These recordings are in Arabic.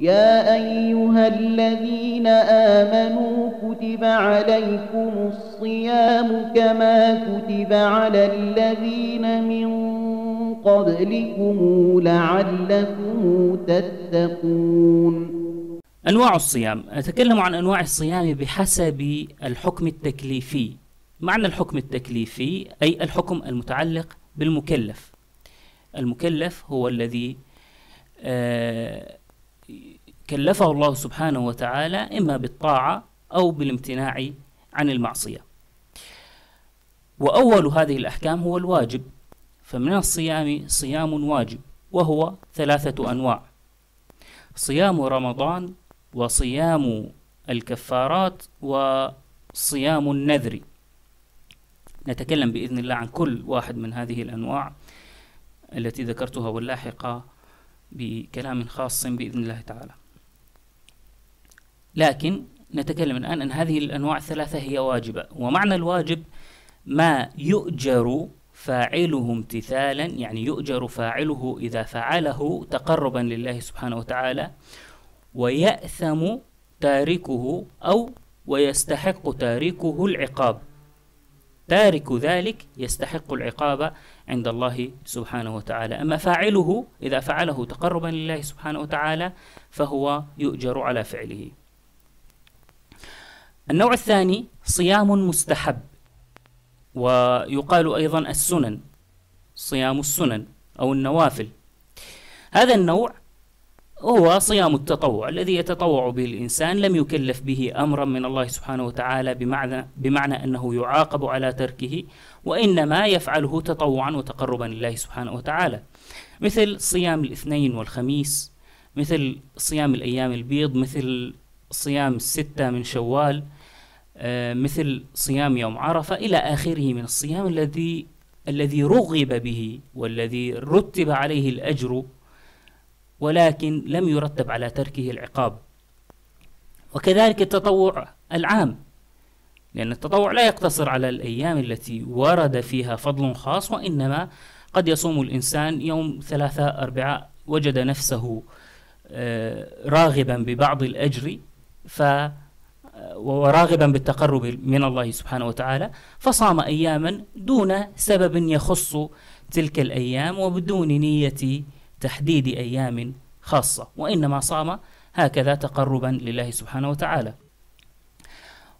يا أيها الذين آمنوا كتب عليكم الصيام كما كتب على الذين من قبلكم لعلكم تتقون. أنواع الصيام. أتكلم عن أنواع الصيام بحسب الحكم التكليفي. معنى الحكم التكليفي أي الحكم المتعلق بالمكلف. المكلف هو الذي آه كلفه الله سبحانه وتعالى إما بالطاعة أو بالامتناع عن المعصية. وأول هذه الأحكام هو الواجب. فمن الصيام صيام واجب وهو ثلاثة أنواع صيام رمضان وصيام الكفارات وصيام النذر. نتكلم بإذن الله عن كل واحد من هذه الأنواع التي ذكرتها واللاحقة بكلام خاص بإذن الله تعالى. لكن نتكلم الآن أن هذه الأنواع الثلاثة هي واجبة. ومعنى الواجب ما يؤجر فاعله امتثالا يعني يؤجر فاعله إذا فعله تقربا لله سبحانه وتعالى ويأثم تاركه أو ويستحق تاركه العقاب. تارك ذلك يستحق العقاب عند الله سبحانه وتعالى. أما فاعله إذا فعله تقربا لله سبحانه وتعالى فهو يؤجر على فعله. النوع الثاني صيام مستحب ويقال أيضا السنن صيام السنن أو النوافل. هذا النوع هو صيام التطوع الذي يتطوع به الإنسان لم يكلف به أمرا من الله سبحانه وتعالى بمعنى, بمعنى أنه يعاقب على تركه وإنما يفعله تطوعا وتقربا لله سبحانه وتعالى. مثل صيام الاثنين والخميس مثل صيام الأيام البيض مثل صيام الستة من شوال مثل صيام يوم عرفة إلى آخره من الصيام الذي الذي رغب به والذي رتب عليه الأجر ولكن لم يرتب على تركه العقاب. وكذلك التطوع العام لأن التطوع لا يقتصر على الأيام التي ورد فيها فضل خاص وإنما قد يصوم الإنسان يوم ثلاثة أربعاء وجد نفسه آه، راغبا ببعض الأجر ف وراغبا بالتقرب من الله سبحانه وتعالى فصام أياما دون سبب يخص تلك الأيام وبدون نية تحديد أيام خاصة وإنما صام هكذا تقربا لله سبحانه وتعالى.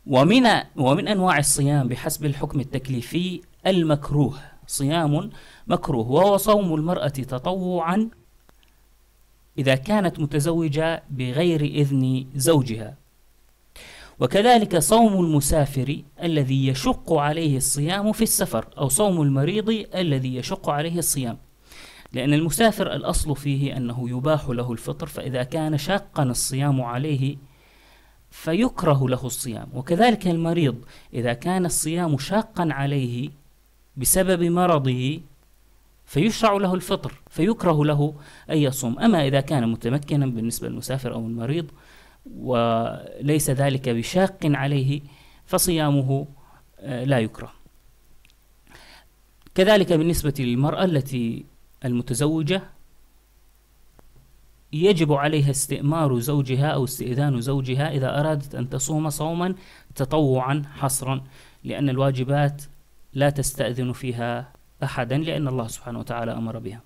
ومن ومن أنواع الصيام بحسب الحكم التكليفي المكروه صيام مكروه وهو صوم المرأة تطوعا إذا كانت متزوجة بغير إذن زوجها. وكذلك صوم المسافر الذي يشق عليه الصيام في السفر أو صوم المريض الذي يشق عليه الصيام. لأن المسافر الأصل فيه أنه يباح له الفطر فإذا كان شاقا الصيام عليه فيكره له الصيام. وكذلك المريض إذا كان الصيام شاقا عليه بسبب مرضه فيشرع له الفطر فيكره له أن يصوم. أما إذا كان متمكنا بالنسبة للمسافر أو المريض وليس ذلك بشاق عليه فصيامه آه، لا يكره. كذلك بالنسبة للمرأة التي المتزوجة يجب عليها استئمار زوجها أو استئذان زوجها إذا أرادت أن تصوم صوما تطوعا حصرا لأن الواجبات لا تستأذن فيها أحدا لأن الله سبحانه وتعالى أمر بها.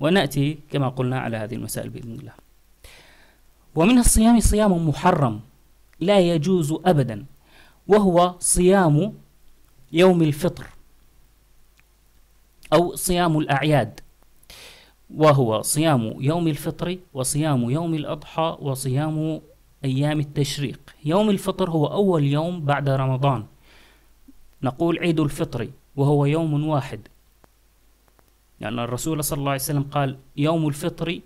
ونأتي كما قلنا على هذه المسائل بإذن الله. ومن الصيام صيام محرم لا يجوز أبدا وهو صيام يوم الفطر أو صيام الأعياد وهو صيام يوم الفطر وصيام يوم الأضحى وصيام أيام التشريق. يوم الفطر هو أول يوم بعد رمضان. نقول عيد الفطر وهو يوم واحد. لأن يعني الرسول صلى الله عليه وسلم قال يوم الفطر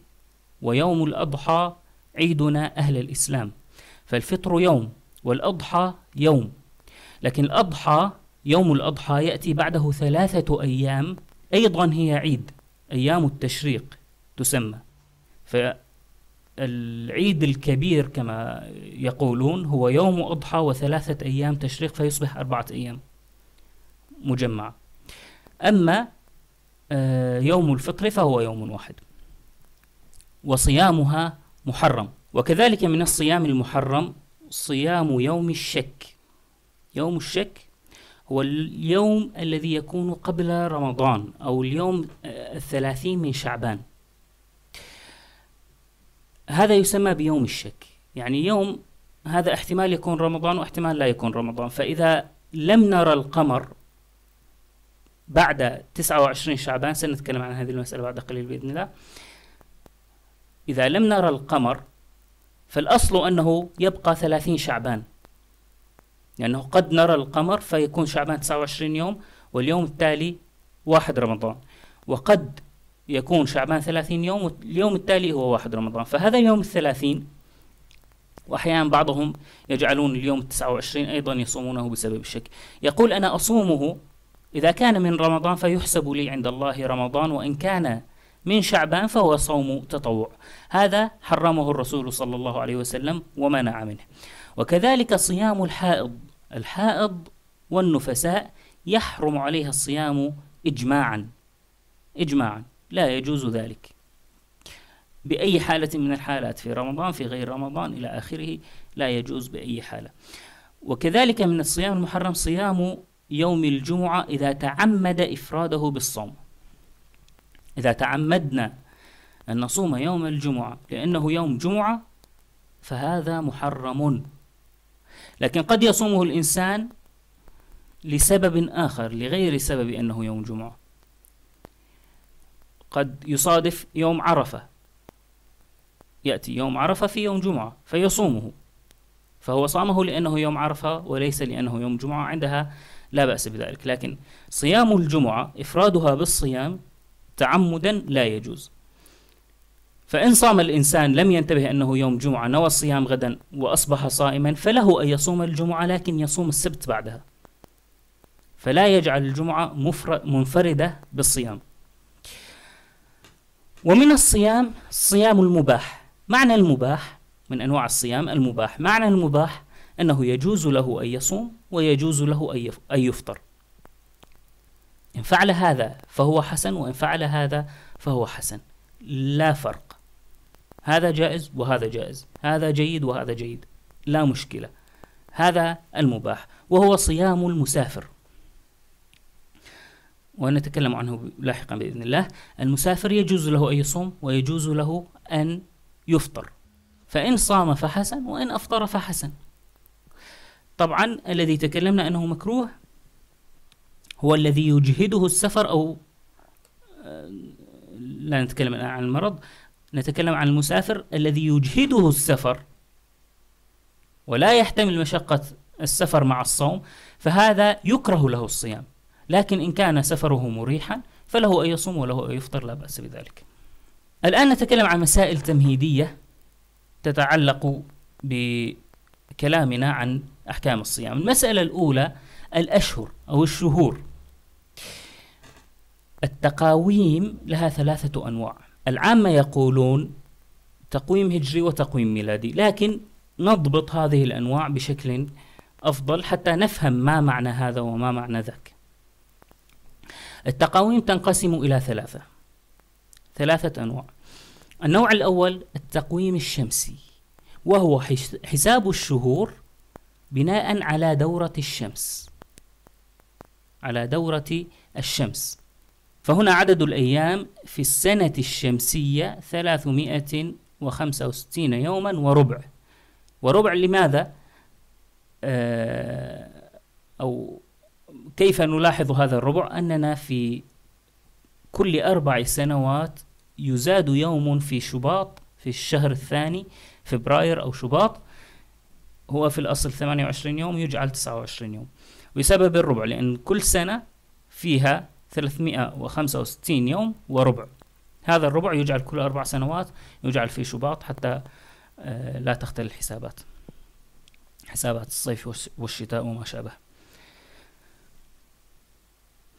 ويوم الأضحى عيدنا أهل الإسلام. فالفطر يوم والأضحى يوم. لكن الأضحى يوم الأضحى يأتي بعده ثلاثة أيام أيضا هي عيد أيام التشريق تسمى. فالعيد الكبير كما يقولون هو يوم أضحى وثلاثة أيام تشريق فيصبح أربعة أيام مجمعة أما آه، يوم الفطر فهو يوم واحد. وصيامها محرم. وكذلك من الصيام المحرم صيام يوم الشك. يوم الشك هو اليوم الذي يكون قبل رمضان أو اليوم الثلاثين من شعبان. هذا يسمى بيوم الشك. يعني يوم هذا احتمال يكون رمضان واحتمال لا يكون رمضان. فإذا لم نرى القمر بعد 29 شعبان سنتكلم عن هذه المسألة بعد قليل بإذن الله. إذا لم نرى القمر فالأصل أنه يبقى 30 شعبان. لأنه قد نرى القمر فيكون شعبان 29 يوم واليوم التالي واحد رمضان. وقد يكون شعبان 30 يوم واليوم التالي هو واحد رمضان. فهذا يوم الثلاثين وأحيانا بعضهم يجعلون اليوم التسعة وعشرين أيضا يصومونه بسبب الشك. يقول أنا أصومه إذا كان من رمضان فيحسب لي عند الله رمضان وإن كان من شعبان فهو صوم تطوع. هذا حرمه الرسول صلى الله عليه وسلم ومنع منه. وكذلك صيام الحائض. الحائض والنفساء يحرم عليها الصيام إجماعا. إجماعا. لا يجوز ذلك. بأي حالة من الحالات في رمضان في غير رمضان إلى آخره لا يجوز بأي حالة. وكذلك من الصيام المحرم صيام يوم الجمعة إذا تعمد إفراده بالصوم. إذا تعمدنا أن نصوم يوم الجمعة لأنه يوم جمعة فهذا محرم. لكن قد يصومه الإنسان لسبب آخر لغير سبب أنه يوم جمعة. قد يصادف يوم عرفة. يأتي يوم عرفة في يوم جمعة فيصومه. فهو صامه لأنه يوم عرفة وليس لأنه يوم جمعة عندها لا بأس بذلك. لكن صيام الجمعة إفرادها بالصيام تعمدا لا يجوز. فإن صام الإنسان لم ينتبه أنه يوم جمعة نوى الصيام غدا وأصبح صائما فله أن يصوم الجمعة لكن يصوم السبت بعدها. فلا يجعل الجمعة منفردة بالصيام. ومن الصيام الصيام المباح. معنى المباح من أنواع الصيام المباح. معنى المباح أنه يجوز له أن يصوم ويجوز له أن يفطر. إن فعل هذا فهو حسن وإن فعل هذا فهو حسن. لا فرق. هذا جائز وهذا جائز. هذا جيد وهذا جيد. لا مشكلة. هذا المباح. وهو صيام المسافر. ونتكلم عنه لاحقا بإذن الله. المسافر يجوز له أن يصوم ويجوز له أن يفطر. فإن صام فحسن وإن أفطر فحسن. طبعا الذي تكلمنا أنه مكروه هو الذي يجهده السفر أو آه، لا نتكلم الآن عن المرض نتكلم عن المسافر الذي يجهده السفر ولا يحتمل مشقة السفر مع الصوم فهذا يكره له الصيام. لكن إن كان سفره مريحا فله أن يصوم وله أن يفطر لا بأس بذلك. الآن نتكلم عن مسائل تمهيدية تتعلق بكلامنا عن أحكام الصيام. المسألة الأولى الأشهر أو الشهور. التقاويم لها ثلاثة أنواع. العامة يقولون تقويم هجري وتقويم ميلادي لكن نضبط هذه الأنواع بشكل أفضل حتى نفهم ما معنى هذا وما معنى ذاك. التقاويم تنقسم إلى ثلاثة. ثلاثة أنواع. النوع الأول التقويم الشمسي وهو حساب الشهور بناء على دورة الشمس. على دورة الشمس. فهنا عدد الأيام في السنة الشمسية 365 يوما وربع. وربع لماذا؟ آه، أو كيف نلاحظ هذا الربع؟ أننا في كل أربع سنوات يزاد يوم في شباط في الشهر الثاني فبراير أو شباط. هو في الأصل 28 يوم يجعل 29 يوم. بسبب الربع لأن كل سنة فيها 365 يوم وربع. هذا الربع يجعل كل أربع سنوات يجعل في شباط حتى آه، لا تختل الحسابات. حسابات الصيف والشتاء وما شابه.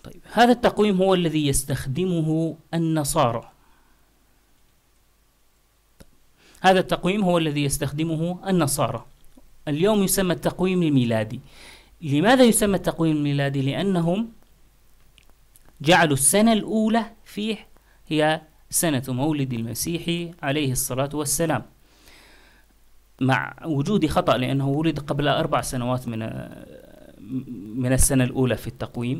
طيب هذا التقويم هو الذي يستخدمه النصارى. هذا التقويم هو الذي يستخدمه النصارى. اليوم يسمى التقويم الميلادي. لماذا يسمى التقويم الميلادي؟ لأنهم جعلوا السنة الأولى فيه هي سنة مولد المسيح عليه الصلاة والسلام مع وجود خطأ لأنه ولد قبل أربع سنوات من من السنة الأولى في التقويم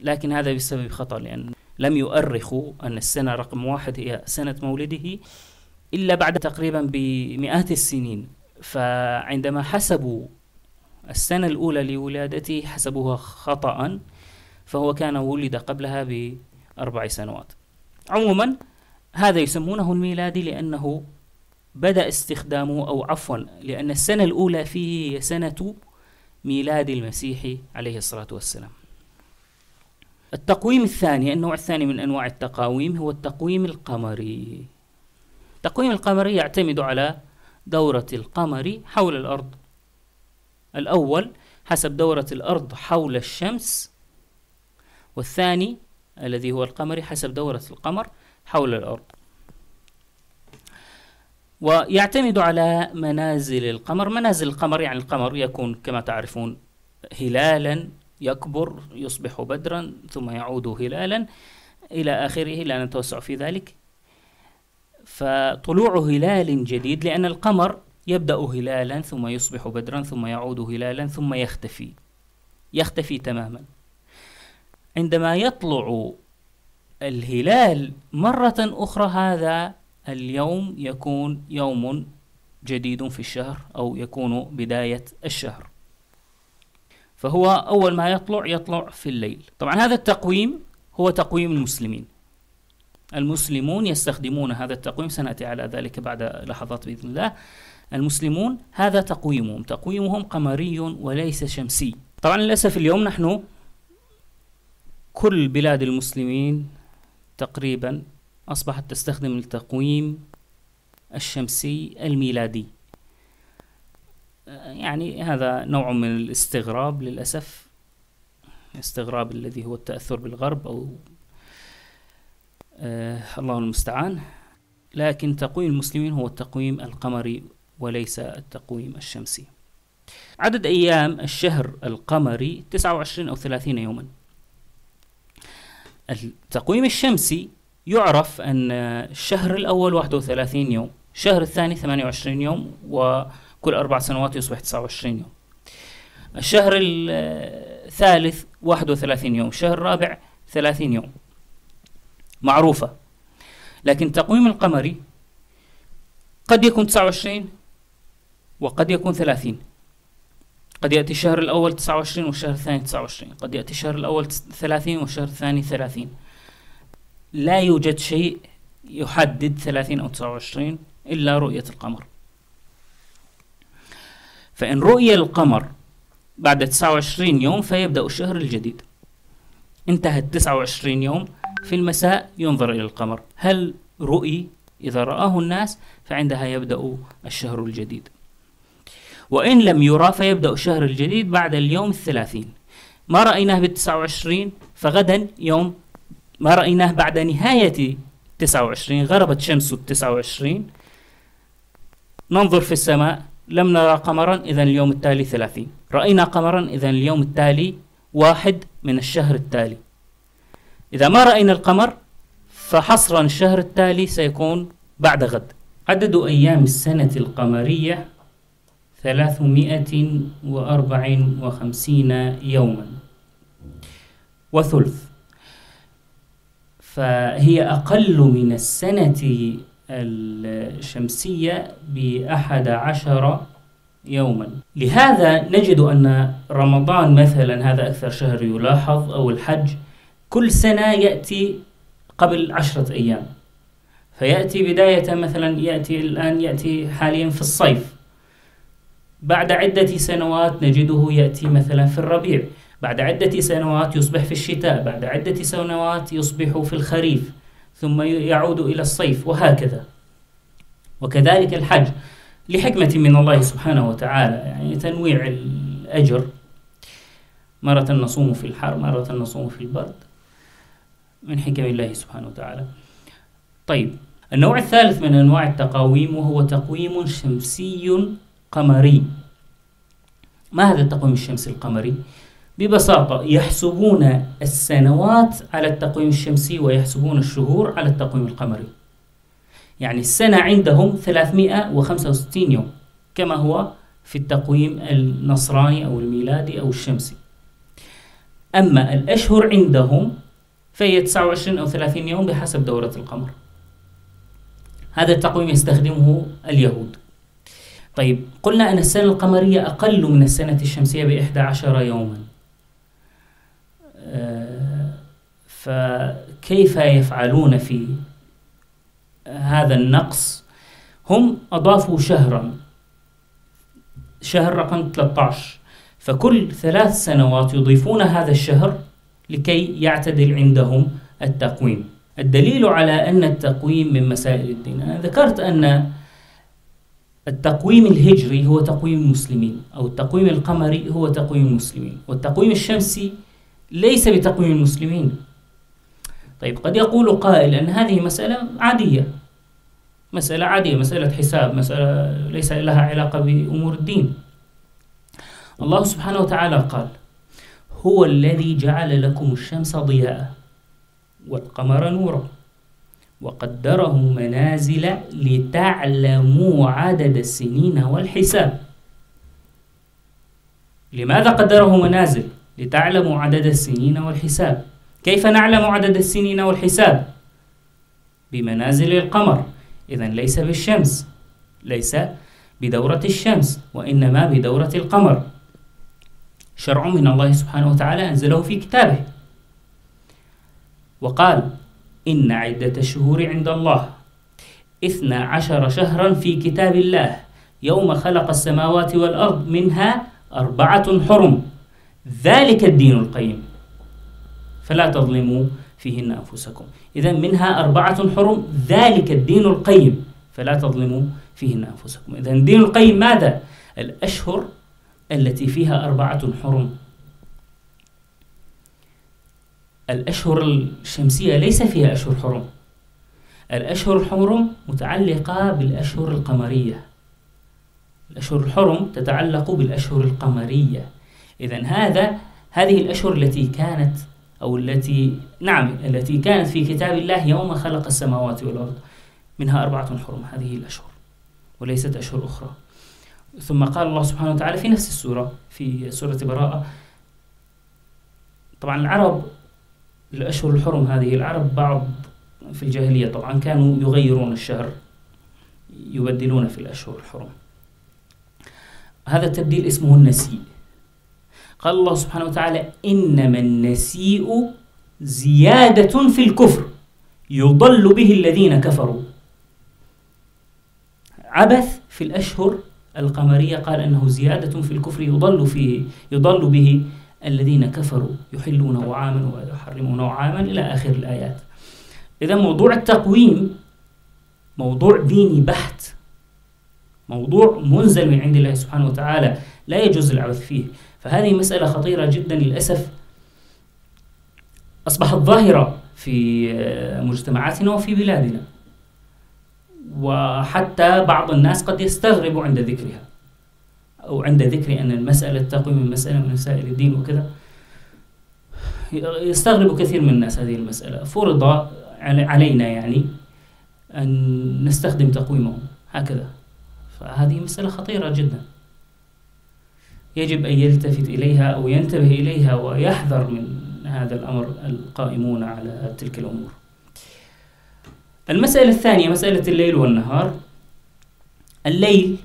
لكن هذا بسبب خطأ لأن لم يؤرخوا أن السنة رقم واحد هي سنة مولده إلا بعد تقريبا بمئات السنين. فعندما حسبوا السنة الأولى لولادته حسبوها خطأ فهو كان ولد قبلها بأربع سنوات. عموما هذا يسمونه الميلادي لأنه بدأ استخدامه أو عفوا لأن السنة الأولى فيه هي سنة ميلاد المسيح عليه الصلاة والسلام. التقويم الثاني النوع الثاني من أنواع التقاويم هو التقويم القمري. التقويم القمري يعتمد على دورة القمر حول الأرض. الأول حسب دورة الأرض حول الشمس والثاني الذي هو القمري حسب دورة القمر حول الأرض. ويعتمد على منازل القمر. منازل القمر يعني القمر يكون كما تعرفون هلالا يكبر يصبح بدرا ثم يعود هلالا إلى آخره لا نتوسع في ذلك. فطلوع هلال جديد لأن القمر يبدأ هلالا ثم يصبح بدرا ثم يعود هلالا ثم يختفي. يختفي تماما. عندما يطلع الهلال مرة أخرى هذا اليوم يكون يوم جديد في الشهر أو يكون بداية الشهر. فهو أول ما يطلع يطلع في الليل. طبعا هذا التقويم هو تقويم المسلمين. المسلمون يستخدمون هذا التقويم سنأتي على ذلك بعد لحظات بإذن الله. المسلمون هذا تقويمهم. تقويمهم قمري وليس شمسي. طبعا للأسف اليوم نحن كل بلاد المسلمين تقريبا أصبحت تستخدم التقويم الشمسي الميلادي. يعني هذا نوع من الاستغراب للأسف. استغراب الذي هو التأثر بالغرب أو آه الله المستعان. لكن تقويم المسلمين هو التقويم القمري وليس التقويم الشمسي. عدد أيام الشهر القمري 29 أو 30 يوما. التقويم الشمسي يعرف أن الشهر الأول 31 يوم الشهر الثاني 28 يوم وكل أربع سنوات يصبح 29 يوم. الشهر الثالث 31 يوم الشهر الرابع 30 يوم. معروفة. لكن التقويم القمري قد يكون 29 وقد يكون 30 قد يأتي الشهر الأول 29 والشهر الثاني 29 قد يأتي الشهر الأول 30 والشهر الثاني 30 لا يوجد شيء يحدد 30 أو 29 إلا رؤية القمر. فإن رؤي القمر بعد 29 يوم فيبدأ الشهر الجديد. انتهت 29 يوم في المساء ينظر إلى القمر. هل رؤي؟ إذا رآه الناس فعندها يبدأ الشهر الجديد. وإن لم يرى فيبدأ الشهر الجديد بعد اليوم الثلاثين. ما رأيناه بالتسعة وعشرين؟ فغدا يوم ما رأيناه بعد نهاية تسعة وعشرين غربت شمس التسعة وعشرين. ننظر في السماء لم نرى قمرا إذا اليوم التالي ثلاثين. رأينا قمرا إذا اليوم التالي واحد من الشهر التالي. إذا ما رأينا القمر فحصرا الشهر التالي سيكون بعد غد. عدد أيام السنة القمرية ثلاثمائة وأربع وخمسين يوما. وثلث. فهي أقل من السنة الشمسية بأحد عشر يوما. لهذا نجد أن رمضان مثلا هذا أكثر شهر يلاحظ أو الحج كل سنة يأتي قبل عشرة أيام. فيأتي بداية مثلا يأتي الآن يأتي حاليا في الصيف. بعد عدة سنوات نجده يأتي مثلا في الربيع. بعد عدة سنوات يصبح في الشتاء. بعد عدة سنوات يصبح في الخريف. ثم يعود إلى الصيف. وهكذا. وكذلك الحج. لحكمة من الله سبحانه وتعالى. يعني تنويع الأجر. مرة نصوم في الحر مرة نصوم في البرد. من حكم الله سبحانه وتعالى. طيب. النوع الثالث من أنواع التقاويم وهو تقويم شمسي قمري ما هذا التقويم الشمسي القمري؟ ببساطة يحسبون السنوات على التقويم الشمسي ويحسبون الشهور على التقويم القمري. يعني السنة عندهم 365 يوم كما هو في التقويم النصراني أو الميلادي أو الشمسي. أما الأشهر عندهم فهي 29 أو 30 يوم بحسب دورة القمر. هذا التقويم يستخدمه اليهود. طيب قلنا أن السنة القمرية أقل من السنة الشمسية بإحدى عشر يوما. آه، فكيف يفعلون في هذا النقص؟ هم أضافوا شهرا. شهر رقم 13 فكل ذلك سنوات يضيفون هذا الشهر لكي يعتدل عندهم التقويم. الدليل على أن التقويم من مسائل الدين. أنا ذكرت أن التقويم الهجري هو تقويم المسلمين أو التقويم القمري هو تقويم المسلمين والتقويم الشمسي ليس بتقويم المسلمين. طيب قد يقول قائل أن هذه مسألة عادية. مسألة عادية مسألة حساب مسألة ليس لها علاقة بأمور الدين. الله سبحانه وتعالى قال هو الذي جعل لكم الشمس ضياء والقمر نورا. وقدره منازل لتعلموا عدد السنين والحساب. لماذا قدره منازل لتعلموا عدد السنين والحساب؟ كيف نعلم عدد السنين والحساب؟ بمنازل القمر. إذا ليس بالشمس ليس بدورة الشمس وإنما بدورة القمر. شرع من الله سبحانه وتعالى أنزله في كتابه. وقال إن عدة الشهور عند الله. إثنى عشر شهرا في كتاب الله. يوم خلق السماوات والأرض منها أربعة حرم. ذلك الدين القيم. فلا تظلموا فيهن أنفسكم. إذا منها أربعة حرم ذلك الدين القيم. فلا تظلموا فيهن أنفسكم. إذا الدين القيم ماذا؟ الأشهر التي فيها أربعة حرم. الأشهر الشمسية ليس فيها أشهر حرم. الأشهر الحرم متعلقة بالأشهر القمرية. الأشهر الحرم تتعلق بالأشهر القمرية. إذا هذا هذه الأشهر التي كانت أو التي نعم التي كانت في كتاب الله يوم خلق السماوات والأرض منها أربعة حرم هذه الأشهر وليست أشهر أخرى. ثم قال الله سبحانه وتعالى في نفس السورة في سورة براءة طبعا العرب الأشهر الحرم هذه العرب بعض في الجاهلية طبعا كانوا يغيرون الشهر يبدلون في الأشهر الحرم. هذا التبديل اسمه النسيء. قال الله سبحانه وتعالى إنما النسيء زيادة في الكفر يضل به الذين كفروا. عبث في الأشهر القمرية قال أنه زيادة في الكفر يضل فيه يضل به الذين كفروا يحلونه عاما ويحرمونه عاما إلى آخر الآيات. إذا موضوع التقويم موضوع ديني بحت موضوع منزل من عند الله سبحانه وتعالى لا يجوز العبث فيه. فهذه مسألة خطيرة جدا للأسف. أصبحت ظاهرة في مجتمعاتنا وفي بلادنا. وحتى بعض الناس قد يستغربوا عند ذكرها. أو عند ذكر أن المسألة تقويم مسألة من مسائل الدين وكذا. يستغرب كثير من الناس هذه المسألة. فرض علينا يعني أن نستخدم تقويمه هكذا. فهذه مسألة خطيرة جدا. يجب أن يلتفت إليها أو ينتبه إليها ويحذر من هذا الأمر القائمون على تلك الأمور. المسألة الثانية مسألة الليل والنهار. الليل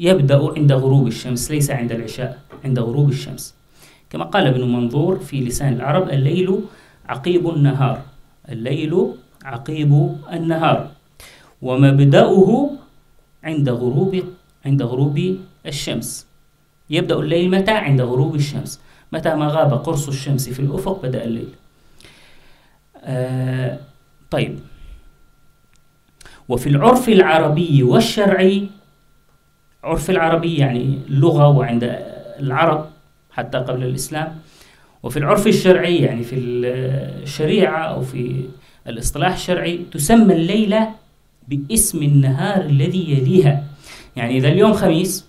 يبدأ عند غروب الشمس ليس عند العشاء عند غروب الشمس. كما قال ابن منظور في لسان العرب الليل عقيب النهار. الليل عقيب النهار. ومبدأه عند غروب عند غروب الشمس. يبدأ الليل متى؟ عند غروب الشمس. متى ما غاب قرص الشمس في الأفق بدأ الليل. آه طيب. وفي العرف العربي والشرعي عرف العربي يعني اللغة وعند العرب حتى قبل الإسلام. وفي العرف الشرعي يعني في الشريعة أو في الإصطلاح الشرعي تسمى الليلة باسم النهار الذي يليها. يعني إذا اليوم خميس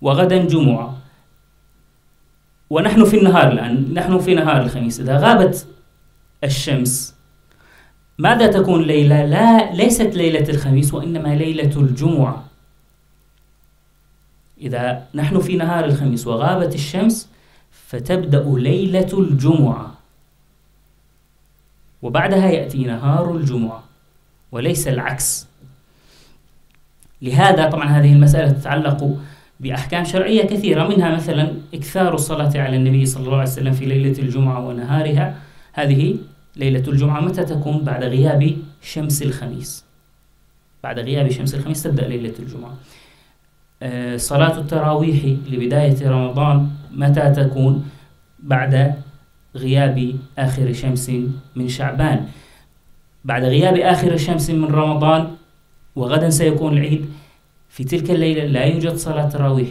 وغدا جمعة ونحن في النهار الآن نحن في نهار الخميس إذا غابت الشمس ماذا تكون ليلة؟ لا ليست ليلة الخميس وإنما ليلة الجمعة. إذا نحن في نهار الخميس وغابت الشمس فتبدأ ليلة الجمعة. وبعدها يأتي نهار الجمعة وليس العكس. لهذا طبعا هذه المسألة تتعلق بأحكام شرعية كثيرة منها مثلا إكثار الصلاة على النبي صلى الله عليه وسلم في ليلة الجمعة ونهارها. هذه ليلة الجمعة متى تكون؟ بعد غياب شمس الخميس. بعد غياب شمس الخميس تبدأ ليلة الجمعة. صلاة التراويح لبداية رمضان متى تكون؟ بعد غياب آخر شمس من شعبان. بعد غياب آخر شمس من رمضان وغدا سيكون العيد في تلك الليلة لا يوجد صلاة تراويح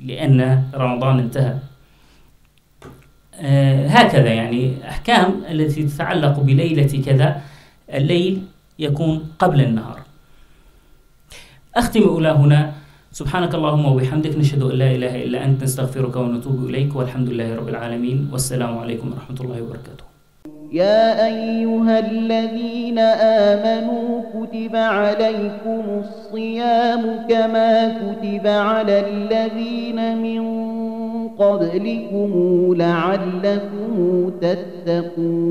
لأن رمضان انتهى. آه هكذا يعني أحكام التي تتعلق بليلة كذا الليل يكون قبل النهار. أختم إلى هنا سبحانك اللهم وبحمدك نشهد أن لا إله إلا أنت نستغفرك ونتوب إليك والحمد لله رب العالمين. والسلام عليكم ورحمة الله وبركاته. يا أيها الذين آمنوا كتب عليكم الصيام كما كتب على الذين من قبلكم لعلكم تتقون.